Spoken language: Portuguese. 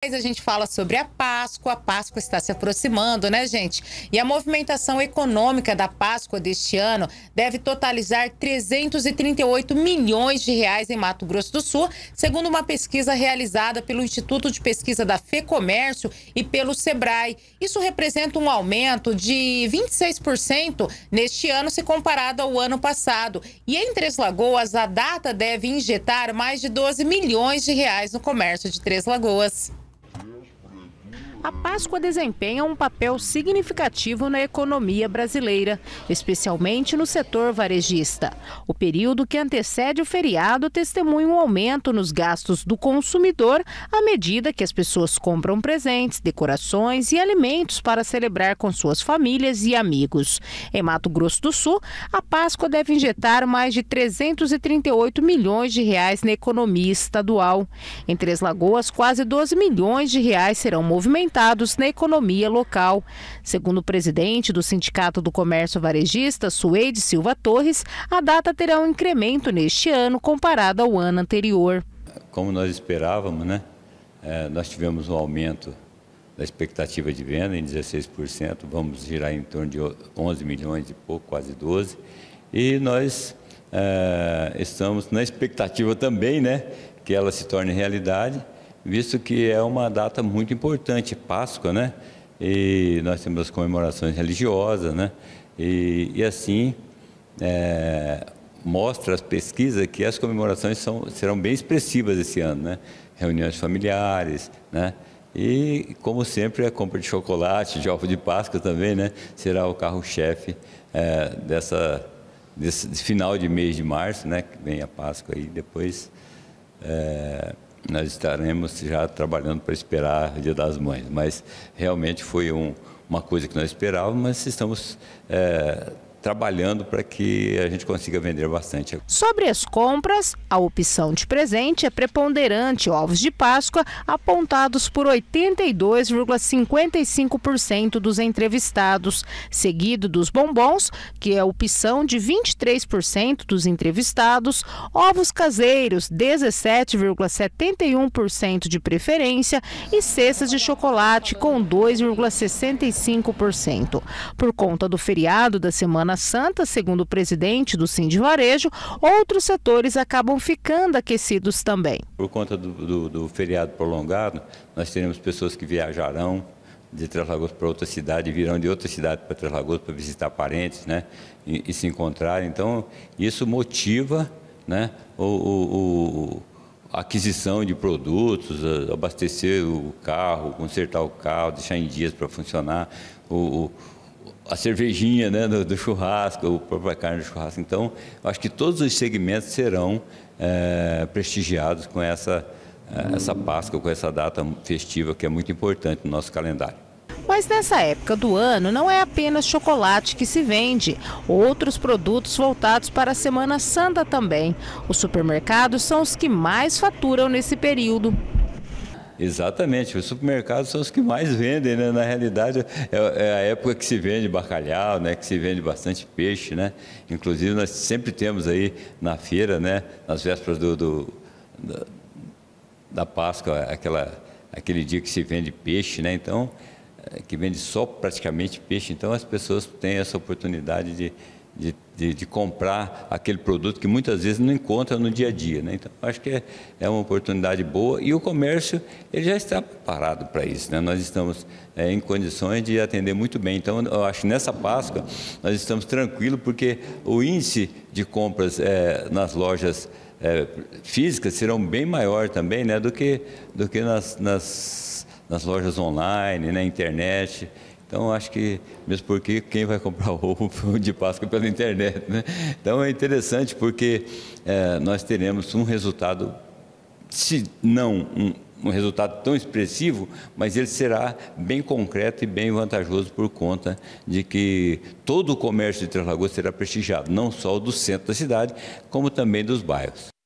A gente fala sobre a Páscoa, a Páscoa está se aproximando, né, gente? E a movimentação econômica da Páscoa deste ano deve totalizar 338 milhões de reais em Mato Grosso do Sul, segundo uma pesquisa realizada pelo Instituto de Pesquisa da FEComércio e pelo Sebrae. Isso representa um aumento de 26% neste ano se comparado ao ano passado. E em Três Lagoas, a data deve injetar mais de 12 milhões de reais no comércio de Três Lagoas. A Páscoa desempenha um papel significativo na economia brasileira, especialmente no setor varejista. O período que antecede o feriado testemunha um aumento nos gastos do consumidor à medida que as pessoas compram presentes, decorações e alimentos para celebrar com suas famílias e amigos. Em Mato Grosso do Sul, a Páscoa deve injetar mais de 338 milhões de reais na economia estadual. Em Três Lagoas, quase 12 milhões de reais serão movimentados na economia local. Segundo o presidente do Sindicato do Comércio Varejista, Suede Silva Torres, a data terá um incremento neste ano comparado ao ano anterior. Como nós esperávamos, né? É, nós tivemos um aumento da expectativa de venda em 16%, vamos girar em torno de 11 milhões e pouco, quase 12. E nós é, estamos na expectativa também, né, que ela se torne realidade visto que é uma data muito importante, Páscoa, né? E nós temos as comemorações religiosas, né? E, e assim, é, mostra as pesquisas que as comemorações são, serão bem expressivas esse ano, né? Reuniões familiares, né? E, como sempre, a compra de chocolate, de ovo de Páscoa também, né? Será o carro-chefe é, dessa, desse final de mês de março, né? Que vem a Páscoa aí, depois... É, nós estaremos já trabalhando para esperar o Dia das Mães. Mas realmente foi um, uma coisa que nós esperávamos, mas estamos é, trabalhando para que a gente consiga vender bastante. Sobre as compras, a opção de presente é preponderante. Ovos de Páscoa apontados por 82,55% dos entrevistados, seguido dos bombons, que é a opção de 23% dos entrevistados, ovos caseiros, 17,71% de preferência e cestas de chocolate com 2,65%. Por conta do feriado da semana Semana Santa, segundo o presidente do Cindy Varejo, outros setores acabam ficando aquecidos também. Por conta do, do, do feriado prolongado, nós teremos pessoas que viajarão de Três Lagoas para outra cidade, virão de outra cidade para Três Lagoas para visitar parentes, né, e, e se encontrar. Então, isso motiva, né, o, o, o a aquisição de produtos, abastecer o carro, consertar o carro, deixar em dias para funcionar, o, a cervejinha né, do, do, churrasco, a própria carne do churrasco. Então, acho que todos os segmentos serão é, prestigiados com essa, é, essa Páscoa, com essa data festiva que é muito importante no nosso calendário. Mas nessa época do ano não é apenas chocolate que se vende, outros produtos voltados para a Semana Santa também. Os supermercados são os que mais faturam nesse período. Exatamente, os supermercados são os que mais vendem, né? Na realidade, é, é, a época que se vende bacalhau, né? Que se vende bastante peixe, né? Inclusive, nós sempre temos aí na feira, né? Nas vésperas do, do da, da Páscoa, aquela, aquele dia que se vende peixe, né? Então, é, que vende só praticamente peixe. Então, as pessoas têm essa oportunidade de de, de, de, comprar aquele produto que muitas vezes não encontra no dia a dia. Né? Então, acho que é, é uma oportunidade boa e o comércio ele já está preparado para isso. Né? Nós estamos é, em condições de atender muito bem. Então, eu acho que nessa Páscoa nós estamos tranquilos porque o índice de compras é, nas lojas é, físicas serão bem maior também né, do que, do que nas, nas, nas lojas online, na internet. Então, acho que, mesmo porque quem vai comprar ovo de Páscoa pela internet, né? Então, é interessante porque é, nós teremos um resultado, se não um, um, resultado tão expressivo, mas ele será bem concreto e bem vantajoso por conta de que todo o comércio de Três Lagoas será prestigiado, não só o do centro da cidade, como também dos bairros.